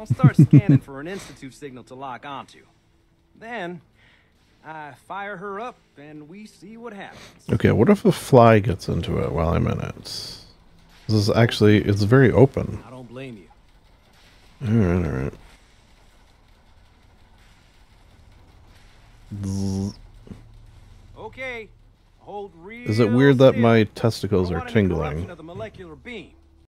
I'll start scanning for an institute signal to lock onto. Then, I fire her up and we see what happens. Okay, what if a fly gets into it while I'm in it? This is actually, it's very open. I don't blame you. Alright, alright. Okay, hold real Is it weird that my testicles are tingling?